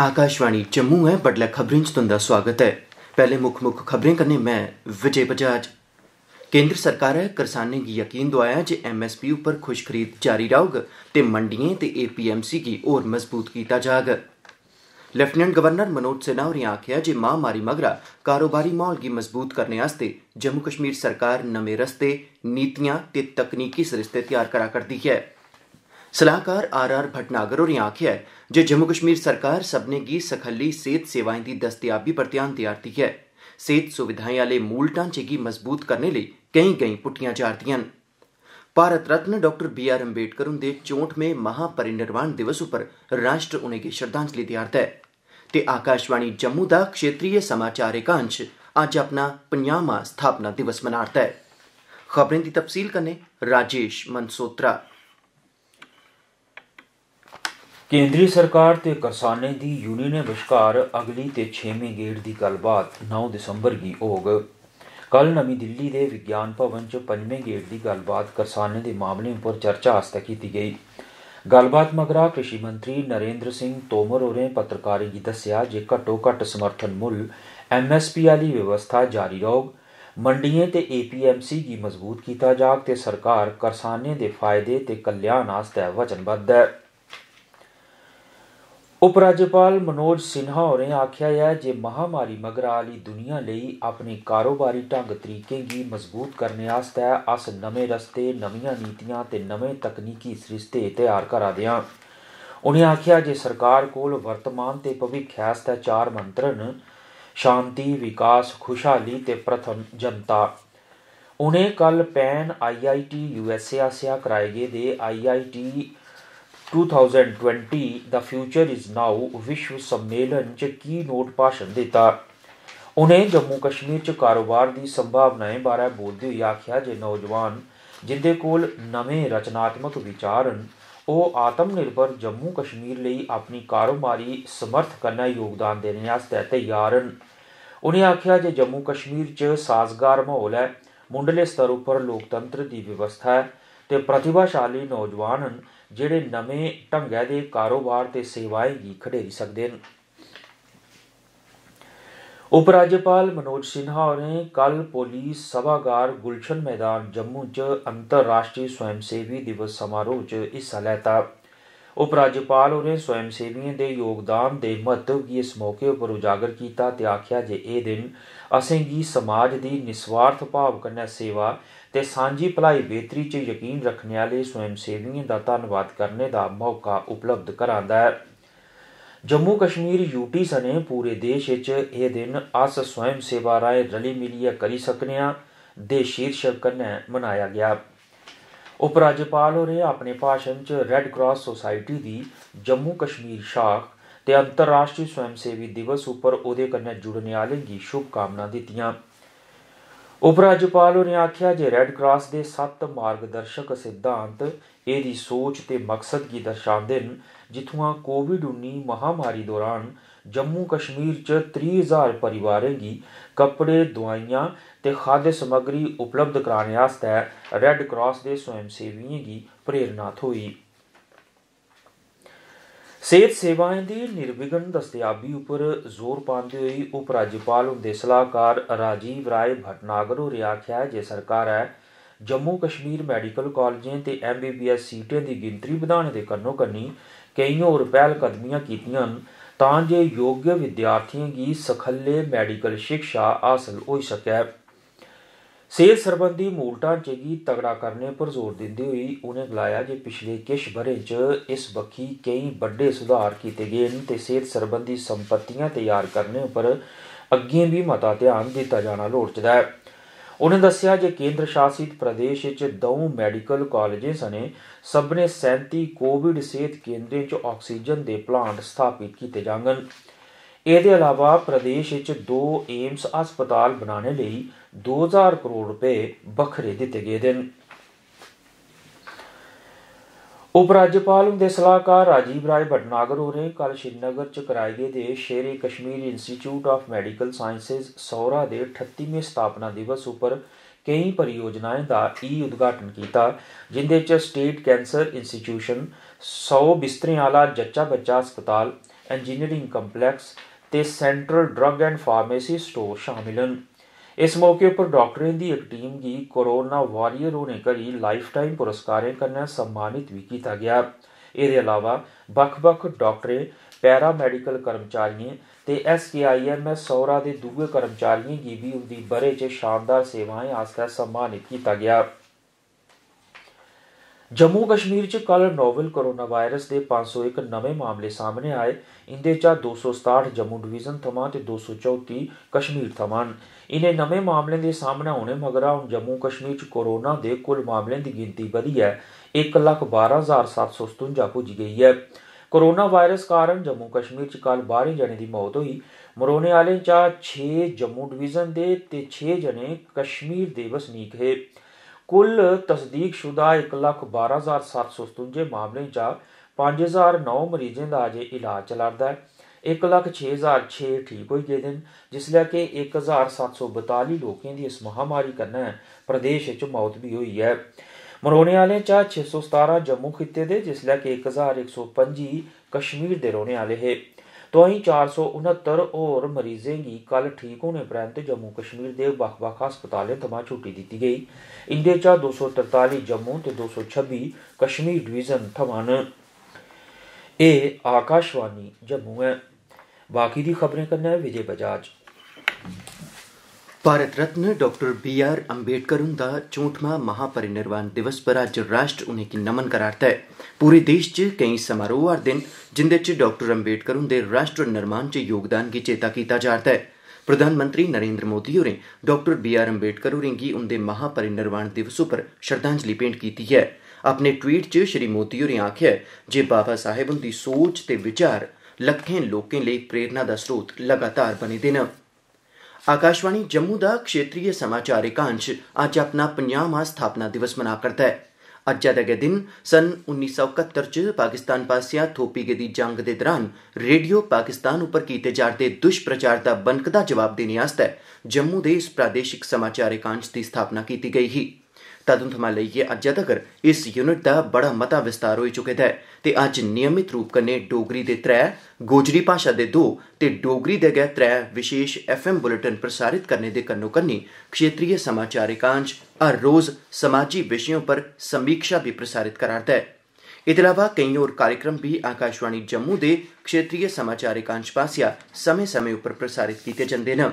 आकाशवाणी जम्मू है बडलै खबरें च तुंदा स्वागत ऐ पैहले मुक्ख मुक्ख खबरें कन्नै मैं विजय बजाज केंद्र सरकारै करसानें गी यकीन दोआया जे एमएसपी उप्पर खुश खरीद जारी रौह्ग ते मंडिएं ते एपीएमसी गी होर मजबूत कीता जाग लेफ्टिनेंट गवर्नर मनोज सिन्हा होरें आखेआ जे महामारी मगरा कारोबारी माहौल गी मजबूत करने आस्तै जम्मू कश्मीर सरकार नमें रस्ते नीतियां ते तकनीकी सरिस्ते तैयार करा करदी ऐ सलाहकार आर आर भटनागर होरें आखेआ ऐ जे जम्मू कश्मीर सरकार सब्भनें गी सखल्ली सेहत सेवाएं दी दस्तयाबी पर ध्यान देआ'रदी ऐ सेहत सुविधाएं आह्ले मूल ढांचे गी मजबूत करने लेई केईं गैईं पुट्टियां जा'रदिआं न Bharat Ratna doctor B R Ambedkar हुंदे चौंठमें महापरिनिर्वाण दिवस उप्पर राष्ट्र उनेंगी श्रद्धांजलि देआ'रदा ऐ ते आकाशवाणी जम्मू दा क्षेत्रीय समाचार एकांश अज्ज अपना पंजामां स्थापना दिवस मना'रदा ऐ खबरें दी तफसील कन्नै राजेश मनसोत्रा ਕੇਂਦਰੀ ਸਰਕਾਰ ਤੇ ਕਿਸਾਨੇ ਦੀ ਯੂਨੀਅਨ ਵਿਚਕਾਰ ਅਗਲੀ ਤੇ 6ਵੇਂ ਗੇੜ ਦੀ ਗੱਲਬਾਤ 9 ਦਸੰਬਰ ਦੀ ਹੋਗ ਕੱਲ ਨਵੀਂ ਦਿੱਲੀ ਦੇ ਵਿਗਿਆਨ ਭਵਨ 'ਚ 5ਵੇਂ ਗੇੜ ਦੀ ਗੱਲਬਾਤ ਕਿਸਾਨੇ ਦੇ ਮਾਮਲੇ 'ਉੱਪਰ ਚਰਚਾ ਹਸਤਾ ਕੀਤੀ ਗਈ। ਗੱਲਬਾਤ ਮਗਰਾ ਕ੍ਰਿਸ਼ੀ ਮੰਤਰੀ ਨਰਿੰਦਰ ਸਿੰਘ ਤੋਮਰ ਹੋਰੇ ਪੱਤਰਕਾਰਾਂ ਨੂੰ ਦੱਸਿਆ ਜੇ ਘੱਟੋ ਘੱਟ ਸਮਰਥਨ ਮੁੱਲ ਐਮਐਸਪੀ ਵਾਲੀ ਵਿਵਸਥਾ ਜਾਰੀ ਰਹੋਗ, ਮੰਡੀਆਂ ਤੇ ਏਪੀਐਮਸੀ ਦੀ ਮਜ਼ਬੂਤ ਕੀਤਾ ਜਾਗ ਤੇ ਸਰਕਾਰ ਕਿਸਾਨਾਂ ਦੇ ਫਾਇਦੇ ਤੇ ਕਲਿਆਣ ਆਸਤੇ ਵਚਨਬੱਧ ਹੈ। ਉਪ ਰਾਜਪਾਲ ਮਨੋਜ ਸਿਨਹਾ ਹੋਰੇ ਆਖਿਆ ਹੈ ਜੇ ਮਹਾਮਾਰੀ ਮਗਰਾ ਆਲੀ ਦੁਨੀਆ ਲਈ ਆਪਣੇ ਕਾਰੋਬਾਰੀ ਢੰਗ ਤਰੀਕੇ ਗੀ ਮਜ਼ਬੂਤ ਕਰਨੇ ਆਸਤੇ ਅਸ ਨਵੇਂ ਰਸਤੇ, ਨਵੀਆਂ ਨੀਤੀਆਂ ਤੇ ਨਵੇਂ ਤਕਨੀਕੀ ਸ੍ਰਿਸ਼ਤੇ ਤਿਆਰ ਕਰਾ ਦਿਆਂ। ਉਹਨੇ ਆਖਿਆ ਜੇ ਸਰਕਾਰ ਕੋਲ ਵਰਤਮਾਨ ਤੇ ਭਵਿੱਖ ਆਸਤੇ ਚਾਰ ਮੰਤਰਨ, ਸ਼ਾਂਤੀ, ਵਿਕਾਸ, ਖੁਸ਼ਹਾਲੀ ਤੇ ਪ੍ਰਥਮ ਜਨਤਾ। ਉਹਨੇ ਕੱਲ ਪੈਨ ਆਈਆਈਟੀ ਯੂਐਸਏ ਆਸਿਆ ਕਰਾਏ ਗਏ ਦੇ ਆਈਆਈਟੀ 2020 ਦਾ ਫਿਊਚਰ ਇਜ਼ ਨਾਊ ਵਿਸ਼ਵ ਸੰਮੇਲਨ 'ਚ ਕੀ ਨੋਟ ਭਾਸ਼ਣ ਦਿੱਤਾ? ਉਹਨੇ ਜੰਮੂ ਕਸ਼ਮੀਰ 'ਚ ਕਾਰੋਬਾਰ ਦੀ ਸੰਭਾਵਨਾਵਾਂ ਬਾਰੇ ਬੋਲਦੇ ਹੋਏ ਆਖਿਆ ਜੇ ਨੌਜਵਾਨ ਜਿੰਦੇ ਕੋਲ ਨਵੇਂ ਰਚਨਾਤਮਕ ਵਿਚਾਰ ਹਨ, ਉਹ ਆਤਮ ਨਿਰਭਰ ਜੰਮੂ ਕਸ਼ਮੀਰ ਲਈ ਆਪਣੀ ਕਾਰੋਬਾਰੀ ਸਮਰਥ ਕਰਨਾ ਯੋਗਦਾਨ ਦੇਣ ਵਾਸਤੇ ਤਿਆਰ ਹਨ। ਉਹਨੇ ਆਖਿਆ ਜੇ ਜੰਮੂ ਕਸ਼ਮੀਰ 'ਚ ਸਾਜ਼ਗਾਰ ਮਾਹੌਲ ਹੈ ਮੁੰਡਲੇ ਸਤਰ ਉੱਪਰ ਲੋਕਤੰਤਰ ਦੀ ਵਿਵਸਥਾ ਹੈ ਤੇ ਪ੍ਰਤਿਭਾਸ਼ਾਲੀ ਨੌਜਵਾਨ ਹਨ न जेह्ड़े नमें ढंगै दे कारोबार ते सेवाएँ गी खडेरी सकदे न। उपराज्यपाल मनोज सिन्हा होरें कल पुलिस सभागार गुलशन मैदान जम्मू च अंतर्राश्ट्री स्वयंसेवी दिवस समारोह च हिस्सा लैता। उपराज्यपाल होरें स्वयंसेवियें दे योगदान दे महत्व गी इस मौके उप्पर उजागर कीता ते आखेआ जे एह् दिन असेंगी समाज दी निस्वार्थ भाव कन्नै सेवा ਤੇ ਸਾਂਝੀ ਭਲਾਈ ਬਿਹਤਰੀ 'ਚ ਯਕੀਨ ਰੱਖਣ ਵਾਲੇ ਸਵੈਮ ਸੇਵੀਆਂ ਦਾ ਧੰਨਵਾਦ ਕਰਨੇ ਦਾ ਮੌਕਾ ਉਪਲਬਧ ਕਰਾਂਦਾ ਹੈ। ਜੰਮੂ ਕਸ਼ਮੀਰ ਯੂਟੀ ਸਨੇ ਪੂਰੇ ਦੇਸ਼ ਵਿੱਚ ਇਹ ਦਿਨ ਅਸ ਸਵੈਮ ਸੇਵਾ ਰਾਏ ਰਲੀ ਮਿਲੀਏ ਕਰੀ ਸਕਨੇ ਦੇ ਸ਼ੀਰਸ਼ਕ ਕਨੇ ਮਨਾਇਆ ਗਿਆ। ਉਪ ਰਾਜਪਾਲ ਹੋਰੇ ਆਪਣੇ ਭਾਸ਼ਣ 'ਚ ਰੈੱਡ ਕਰਾਸ ਸੋਸਾਇਟੀ ਦੀ ਜੰਮੂ ਕਸ਼ਮੀਰ ਸ਼ਾਖ ਤੇ ਅੰਤਰਰਾਸ਼ਟਰੀ ਸਵੈਮ ਸੇਵੀ ਦਿਵਸ ਉਪਰ ਉਹਦੇ ਕਨੇ ਜੁੜਨ ਵਾਲੇ ਦੀ ਸ਼ੁਭ ਕਾਮਨਾ ਦਿੱਤੀਆਂ। ਉਪ ਰਾਜਪਾਲ ਹੋਰੇ ਆਖਿਆ ਜੇ ਰੈੱਡ ਕਰਾਸ ਦੇ ਸੱਤ ਮਾਰਗਦਰਸ਼ਕ ਸਿਧਾਂਤ ਇਹਦੀ ਸੋਚ ਤੇ ਮਕਸਦ ਕੀ ਦਰਸਾਉਂਦੇ ਨੇ ਜਿੱਥੋਂ ਕੋਵਿਡ-19 ਮਹਾਮਾਰੀ ਦੌਰਾਨ ਜੰਮੂ ਕਸ਼ਮੀਰ ਚ 30000 ਪਰਿਵਾਰਾਂ गी ਕੱਪੜੇ, ਦਵਾਈਆਂ ਤੇ ਖਾਦ ਸਮੱਗਰੀ ਉਪਲਬਧ ਕਰਾਣੇ ਆਸਤੇ ਰੈੱਡ ਕਰਾਸ ਦੇ ਸਵੈਮਸੇਵੀਆਂ गी ਪ੍ਰੇਰਣਾ ਹੋਈ ਸਿਹਤ ਸੇਵਾਵਾਂ ਦੀ ਨਿਰਵਿਘਨ ਦਸਤਿਆਬੀ ਉਪਰ ਜ਼ੋਰ ਪਾਉਂਦੇ ਹੋਏ ਉਪ ਰਾਜਪਾਲ ਹੁੰਦੇ ਸਲਾਹਕਾਰ ਰਾਜੀਵ ਰਾਏ ਭਟਨਾਗਰ ਹੋਰੇ ਆਖਿਆ ਜੇ ਸਰਕਾਰ ਹੈ, ਜੰਮੂ ਕਸ਼ਮੀਰ ਮੈਡੀਕਲ ਕਾਲਜਾਂ ਤੇ ਐਮਬੀਬੀਐਸ ਸੀਟਾਂ ਦੀ ਗਿਣਤੀ ਵਧਾਉਣ ਦੇ ਕੰਨੋ ਕੰਨੀ ਕਈ ਹੋਰ ਪਹਿਲ ਕਦਮੀਆਂ ਕੀਤੀਆਂ ਤਾਂ ਜੇ ਯੋਗ ਵਿਦਿਆਰਥੀਆਂ ਦੀ ਸਖੱਲੇ ਮੈਡੀਕਲ ਸਿੱਖਿਆ ਹਾਸਲ ਹੋ ਸਕੇ। सेहत सरबंधी मूल ढांचे गी तगड़ा करने पर जोर दिंदे होई उनें गलाया जे पिछले किश ब'रें च इस बक्खी केईं बड्डे सुधार कीते गे न ते सेहत सरबंधी संपत्तियां तैयार करने उप्पर अग्गें बी मता ध्यान दित्ता जाना लोड़चदा ऐ उनें दस्सेआ जे केंद्र शासित प्रदेश च द'ऊं मैडिकल कालजें सने सभनें सैंती कोविड सेहत केंद्रें च आक्सीजन दे प्लांट स्थापित कीते जाङन एह्दे अलावा प्रदेश च दो एम्स अस्पताल बनाने लेई 2000 ਕਰੋੜ ਰੁਪਏ ਵੱਖਰੇ ਦਿੱਤੇ ਗਏ ਹਨ ਉਪ ਰਾਜਪਾਲ ਹੁੰਦੇ ਸਲਾਹਕਾਰ ਰਾਜੀਵ ਰਾਏ ਭਟਨਾਗਰ ਹੋਰੇ ਕੱਲ ਸ਼੍ਰੀਨਗਰ ਚ ਕਰਾਏ ਗਏ ਦੇ Shere Kashmir institute of medical sciences Soura ਦੇ 38ਵੇਂ ਸਥਾਪਨਾ ਦਿਵਸ ਉੱਪਰ ਕਈ ਪਰਿਯੋਜਨਾਵਾਂ ਦਾ ਈ ਉਦਘਾਟਨ ਕੀਤਾ ਜਿੰਦੇ ਚ ਸਟੇਟ ਕੈਂਸਰ ਇੰਸਟੀਚਿਊਸ਼ਨ 100 ਬਿਸਤਰਿਆਂ ਵਾਲਾ ਜੱਚਾ ਬੱਚਾ ਹਸਪਤਾਲ ਇੰਜੀਨੀਅਰਿੰਗ ਕੰਪਲੈਕਸ ਤੇ central drug and pharmacy store ਸ਼ਾਮਿਲ ਹਨ ਇਸ ਮੌਕੇ ਉੱਪਰ ਡਾਕਟਰਾਂ ਦੀ ਇੱਕ ਟੀਮ ਗੀ ਕੋਰੋਨਾ ਵਾਰੀਅਰ ਹੋਣੇ ਕਰੀ ਲਾਈਫ ਟਾਈਮ ਪੁਰਸਕਾਰਾਂ ਕਰਨਾ ਸਨਮਾਨਿਤ ਵੀ ਕੀਤਾ ਗਿਆ। ਇਹਦੇ ਇਲਾਵਾ ਵੱਖ-ਵੱਖ ਡਾਕਟਰੇ ਪੈਰਾ ਮੈਡੀਕਲ ਕਰਮਚਾਰੀਆਂ ਤੇ ਐਸਕੇਆਈਐਮਐਸ ਸੌਰਾ ਦੇ ਦੂਜੇ ਕਰਮਚਾਰੀਆਂ ਦੀ ਵੀ ਉਹਦੀ ਬਰੇ 'ਚ ਸ਼ਾਨਦਾਰ ਸੇਵਾਵਾਂ ਆਸਤੇ ਸਨਮਾਨਿਤ ਕੀਤਾ ਗਿਆ। ਜੰਮੂ ਕਸ਼ਮੀਰ 'ਚ ਕੱਲ ਨੋਵਲ ਕੋਰੋਨਾ ਵਾਇਰਸ ਦੇ 501 ਨਵੇਂ ਮਾਮਲੇ ਸਾਹਮਣੇ ਆਏ। ਇੰਦੇ 'ਚ 267 ਜੰਮੂ ਡਿਵੀਜ਼ਨ ਥਮਾਂ ਤੇ 234 ਕਸ਼ਮੀਰ ਥਮਾਂ ਇਨੇ ਨਵੇਂ ਮਾਮਲਿਆਂ ਦੇ ਸਾਹਮਣੇ ਆਉਣੇ ਮਗਰਾ ਹੁਣ ਜੰਮੂ ਕਸ਼ਮੀਰ 'ਚ ਕੋਰੋਨਾ ਦੇ ਕੁੱਲ ਮਾਮਲਿਆਂ ਦੀ ਗਿਣਤੀ ਵਧੀ ਹੈ। 112757 ਪੁੱਜ ਗਈ ਹੈ। ਕੋਰੋਨਾ ਵਾਇਰਸ ਕਾਰਨ ਜੰਮੂ ਕਸ਼ਮੀਰ 'ਚ ਕੱਲ 12 ਜਣੇ ਦੀ ਮੌਤ ਹੋਈ। ਮਰੋਨੇ ਵਾਲੇ ਚਾ 6 ਜੰਮੂ ਡਿਵੀਜ਼ਨ ਦੇ ਤੇ 6 ਜਣੇ ਕਸ਼ਮੀਰ ਦੇ ਵਸਨੀਕ ਹੈ। ਕੁੱਲ ਤਸਦੀਕਸ਼ੁਦਾ 112757 ਮਾਮਲੇ 'ਚ 5009 ਮਰੀਜ਼ਾਂ ਦਾ ਅਜੇ ਇਲਾਜ ਚੱਲਦਾ ਹੈ। 106006 ਠੀਕ ਹੋਈ ਗਏ ਨੇ ਜਿਸ ਲਈ ਕਿ 1742 ਲੋਕਾਂ ਦੀ ਇਸ ਮਹਾਮਾਰੀ ਕਰਨਾ ਪ੍ਰਦੇਸ਼ ਵਿੱਚ ਮੌਤ ਵੀ ਹੋਈ ਹੈ। ਮਰੋਣੇ ਵਾਲੇ ਚ 617 ਜੰਮੂ ਖਿੱਤੇ ਦੇ, ਜਿਸ ਲਈ ਕਿ 1125 ਕਸ਼ਮੀਰ ਦੇ ਰਹਿਣੇ ਵਾਲੇ ਹੈ ਤੋਂ ਹੀ। 469 ਹੋਰ ਮਰੀਜ਼ਾਂ ਦੀ ਕੱਲ ਠੀਕ ਹੋਣੇ ਪ੍ਰੰਤ ਜੰਮੂ ਕਸ਼ਮੀਰ ਦੇ ਵੱਖ-ਵੱਖ ਹਸਪਤਾਲਾਂ ਤੋਂ ਛੁੱਟੀ ਦਿੱਤੀ ਗਈ। ਇੰਦੇ ਚ 243 ਜੰਮੂ ਤੇ 226 ਕਸ਼ਮੀਰ ਡਿਵੀਜ਼ਨ ਥਮਾਨ ਇਹ ਆਕਾਸ਼ਵਾਣੀ ਜੰਮੂ ਹੈ। ਬਾਕੀ ਦੀ ਖਬਰਾਂ ਕਰਨਾ ਹੈ Vijay Bajaj. Bharat Ratan doctor B R Ambedkar ਦਾ 64ਵਾਂ Bharat Ratna doctor B R Ambedkar चौथवा महापरिनिर्वाण दिवस पर अज्ज राष्ट्र उनेंगी नमन करा'रदा ऐ पूरे देश च केई समारोह हर दिन जिंदे च डाक्टर अंबेडकर हुंदे राष्ट्र निर्माण च योगदान गी चेता कीता जा'रदा ऐ प्रधानमंत्री नरेंद्र मोदी होरें डाक्टर बी आर अंबेडकर होरेंगी उंदे महापरिनिर्वाण दिवस उप्पर श्रद्धांजलि भेंट कीती ऐ अपने ट्वीट च श्री मोदी होरें आखेआ ऐ जे बाबा साहिब हुंदी सोच ते विचार लक्खें लोकें लेई प्रेरणा दा स्रोत लगातार बने दे न आकाशवाणी जम्मू दा क्षेत्रीय समाचार एकांश अज्ज अपना पंजाहवां स्थापना दिवस मना करदा ऐ। अज्जै दे गै दिन सन 1971 च पाकिस्तान पास्सेआ थोपी गेदी जंग दे दरान रेडियो पाकिस्तान उप्पर कीते जा'रदे दुष्प्रचार दा बनकदा जवाब देने आस्तै जम्मू दे इस प्रादेशिक समाचार एकांश दी स्थापना कीती गेई ही। तदूं थमां लेइयै अज्जै तगर इस यूनिट दा बड़ा मता विस्तार होई चुके दा ऐ ते अज्ज नियमित रूप कन्नै डोगरी दे त्रै गोजरी भाशा दे दो ते डोगरी दे गै त्रै विशेष एफ एम बुलेटिन प्रसारित करने दे कन्नो कन्नी क्षेत्रीय समाचार एकांश हर रोज समाजी विषयों पर समीक्षा भी प्रसारित करा'रदा ऐ एह्दे अलावा केईं होर कार्यक्रम बी आकाशवाणी जम्मू दे क्षेत्रीय समाचार एकांश पास्सेआ समें समें उप्पर प्रसारित कीते जंदे न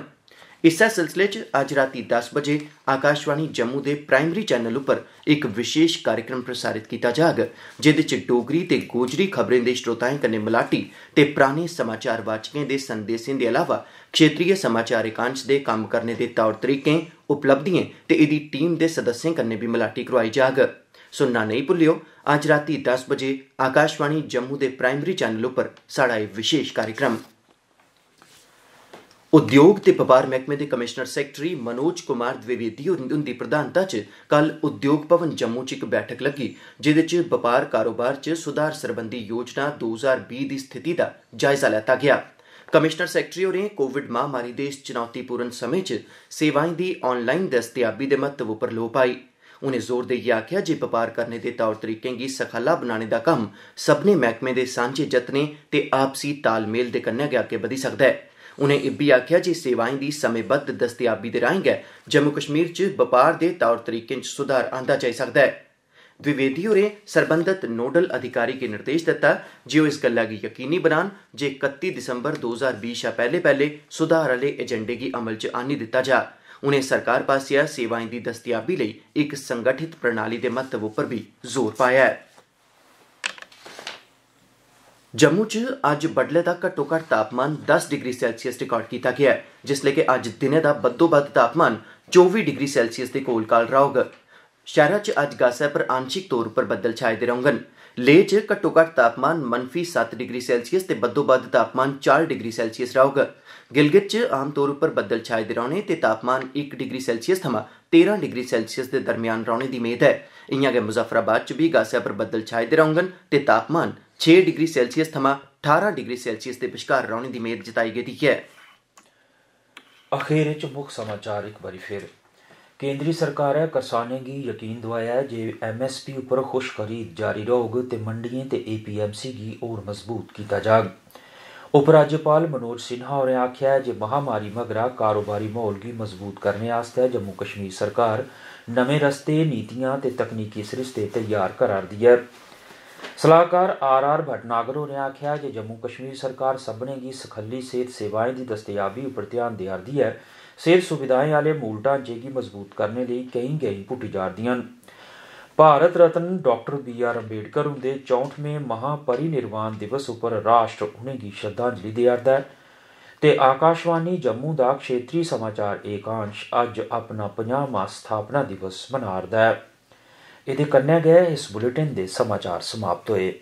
इस्सै सिलसिले च अज्ज रातीं दस बजे आकाशवाणी जम्मू दे प्राइमरी चैनल उप्पर इक विशेष कार्यक्रम प्रसारित कीता जाग जेह्दे च डोगरी ते गोजरी खबरें दे श्रोताएं कन्नै मलाटी ते पराने समाचार वाचकें दे संदेसें दे अलावा क्षेत्रीय समाचार एकांश दे कम्म करने दे तौर तरीकें उपलब्धिएं ते एह्दी टीम दे सदस्यें कन्नै बी मलाटी करोआई जाग सुनना नेईं भुल्लेओ अज्ज रातीं दस बजे आकाशवाणी जम्मू दे प्राइमरी चैनल उप्पर साढ़ा एह् विशेष कार्यक्रम ਉਦਯੋਗ ਤੇ ਵਪਾਰ ਮਹਿਕਮੇ ਦੇ ਕਮਿਸ਼ਨਰ ਸੈਕਟਰੀ ਮਨੋਜ ਕੁਮਾਰ ਦਵੇਦੀ ਹੋਰਾਂ ਦੀ ਪ੍ਰਧਾਨਤਾ 'ਚ ਕੱਲ ਉਦਯੋਗ ਭਵਨ ਜੰਮੂ 'ਚ ਇੱਕ ਬੈਠਕ ਲੱਗੀ, ਜਿਹਦੇ 'ਚ ਵਪਾਰ ਕਾਰੋਬਾਰ 'ਚ ਸੁਧਾਰ ਸੰਬੰਧੀ ਯੋਜਨਾ 2020 ਦੀ ਸਥਿਤੀ ਦਾ ਜਾਇਜ਼ਾ ਲਿਆ ਗਿਆ। ਕਮਿਸ਼ਨਰ ਸੈਕਟਰੀ ਹੋਰੇ ਕੋਵਿਡ ਮਹਾਮਾਰੀ ਦੇ ਇਸ ਚੁਣੌਤੀਪੂਰਨ ਸਮੇਂ 'ਚ ਸੇਵਾਵਾਂ ਦੀ ਆਨਲਾਈਨ ਦਸਤਿਆਬੀ ਦੇ ਮਹੱਤਵ ਉੱਪਰ ਲੋ ਪਾਈ। ਉਹਨੇ ਜ਼ੋਰ ਦੇ ਇਹ ਆਖਿਆ, ਜੇ ਵਪਾਰ ਕਰਨੇ ਦੇ ਤੌਰ ਤਰੀਕੇ ਦੀ ਸਖਲਾ ਬਣਾਉਣੇ ਦਾ ਕੰਮ ਸਭਨੇ ਮਹਿਕਮੇ ਦੇ ਸਾਂਝੇ ਜਤਨੇ ਤੇ ਆਪਸੀ ਤਾਲਮੇਲ ਦੇ ਕੰਨਿਆ ਅੱਗੇ ਵਧੀ ਸਕਦਾ ਹੈ। उनें इब्बी आखेआ जे सेवाएं दी समेंबद्ध दस्तयाबी दे राएं गै जम्मू कश्मीर च बपार दे तौर तरीकें च सुधार आंदा जाई सकदा ऐ द्विवेदी होरें सरबंधत नोडल अधिकारी गी निर्देश दित्ता जे ओह् इस गल्ला गी यकीनी बनान जे कत्ती दिसंबर 2020 शा पैह्ले पैह्ले सुधार आह्ले एजेंडे गी अमल च आह्न्नी दित्ता जा उनें सरकार पास्सेआ सेवाएं दी दस्तयाबी लेई इक संगठित प्रणाली दे महत्व उप्पर बी जोर पाया ऐ ਜੰਮੂ 'ਚ ਅੱਜ ਬਡਲੇ ਦਾ ਘੱਟੋ ਘੱਟ ਤਾਪਮਾਨ 10 ਡਿਗਰੀ ਸੈਲਸੀਅਸ ਰਿਕਾਰਡ ਕੀਤਾ ਗਿਆ ਹੈ ਜਿਸ ਲਈ ਕਿ ਅੱਜ ਦਿਨੇ ਦਾ ਬੱਦੋ-ਬੱਦ ਤਾਪਮਾਨ 24 ਡਿਗਰੀ ਸੈਲਸੀਅਸ ਦੇ ਕੋਲ ਕਾਲ ਰਹਾ ਹੋਗਾ ਸ਼ਹਿਰਾਂ 'ਚ ਅੱਜ ਗਾਸਾ ਪਰ ਆਂਸ਼ਿਕ ਤੌਰ 'ਤੇ ਬੱਦਲ ਛਾਏ ਦੇ ਰਹੋਗੇ ਲੇਹ 'ਚ ਘੱਟੋ ਘੱਟ ਤਾਪਮਾਨ -7 ਡਿਗਰੀ ਸੈਲਸੀਅਸ ਤੇ ਬੱਦੋ-ਬੱਦ ਤਾਪਮਾਨ 4 ਡਿਗਰੀ ਸੈਲਸੀਅਸ ਰਹਾ ਹੋਗਾ ਗਿਲਗਿਤ 'ਚ ਆਮ ਤੌਰ 'ਤੇ ਬੱਦਲ ਛਾਏ ਦੇ ਰਹੋਣੇ ਤੇ ਤਾਪਮਾਨ 1 ਡਿਗਰੀ ਸੈਲਸੀਅਸ ਥਮਾ 13 डिग्री सेल्सियस के दरमियान रहने की उम्मीद है इं गै मुजफ्फराबाद भी गासियापुर बदल छाए दे रहोन ते तापमान 6 ਡਿਗਰੀ ਸੈਲਸੀਅਸ ਥਮਾ 18 ਡਿਗਰੀ ਸੈਲਸੀਅਸ ਦੇ ਵਿਚਕਾਰ ਰਹਿਣ ਦੀ ਉਮੀਦ ਜਤਾਈ ਗਈ ਹੈ। ਅਖੀਰ ਵਿੱਚ ਮੁੱਖ ਸਮਾਚਾਰ ਇੱਕ ਵਾਰੀ ਫਿਰ। ਕੇਂਦਰੀ ਸਰਕਾਰ ਹੈ, ਕਿਸਾਨਾਂ ਨੂੰ ਯਕੀਨ ਦਵਾਇਆ ਜੇ ਐਮਐਸਪੀ ਉੱਪਰ ਖੁਸ਼ ਖਰੀਦ ਜਾਰੀ ਰਹੋਗੇ ਤੇ ਮੰਡੀਆਂ ਤੇ ਏਪੀਐਮਸੀ ਕੀ ਹੋਰ ਮਜ਼ਬੂਤ ਕੀਤਾ ਜਾਗ। ਉਪ ਰਾਜਪਾਲ ਮਨੋਜ ਸਿਨਹਾ ਹੋਰੇ ਆਖਿਆ ਜੇ ਮਹਾਮਾਰੀ ਮਗਰਾ ਕਾਰੋਬਾਰੀ ਮਾਹੌਲ ਕੀ ਮਜ਼ਬੂਤ ਕਰਨ ਆਸਤੇ ਜੰਮੂ ਕਸ਼ਮੀਰ ਸਰਕਾਰ ਨਵੇਂ ਰਸਤੇ, ਨੀਤੀਆਂ ਤੇ ਤਕਨੀਕੀ ਸਿਰਸਤੇ ਤਿਆਰ ਕਰਾਰ ਦੀ ਹੈ। ਸਲਾਹਕਾਰ ਆਰ ਆਰ ਭਟਨਾਗਰ ਨੇ ਆਖਿਆ ਕਿ ਜੰਮੂ ਕਸ਼ਮੀਰ ਸਰਕਾਰ ਸਭਨੇ ਦੀ ਸਖੱਲੀ ਸਿਹਤ ਸੇਵਾएं ਦੀ ਦਸਤਿਆਬੀ ਉੱਪਰ ਧਿਆਨ ਦੇ ਰਹੀ ਹੈ ਸਿਹਤ ਸੁਵਿਧਾएं ਵਾਲੇ ਮੂਲ ਢਾਂਚੇ ਦੀ ਮਜ਼ਬੂਤ ਕਰਨ ਲਈ ਕਈ ਗਈ ਪੁੱਟੀ ਜਾ ਰਹੀਆਂ Bharat Ratan doctor B R Ambedkar ਦੇ 64ਵੇਂ ਮਹਾਪਰਿਨਿਰਵਾਣ ਦਿਵਸ ਉੱਪਰ ਰਾਸ਼ਟਰ ਉਹਨੇ ਦੀ ਸ਼ਰਧਾਂਜਲੀ ਦੇ ਅਰਦਾ ਹੈ ਤੇ ਆਕਾਸ਼ਵਾਣੀ ਜੰਮੂ ਦਾ ਖੇਤਰੀ ਸਮਾਚਾਰ ਏਕਾਂਸ਼ ਅੱਜ ਆਪਣਾ 50ਵਾਂ ਸਥਾਪਨਾ ਦਿਵਸ ਮਨਾ ਰਿਹਾ ਹੈ ਇਹਦੇ ਕੰਨੇ ਗਏ ਇਸ ਬੁਲੇਟਿਨ ਦੇ ਸਮਾਚਾਰ ਸਮਾਪਤ ਹੋਏ।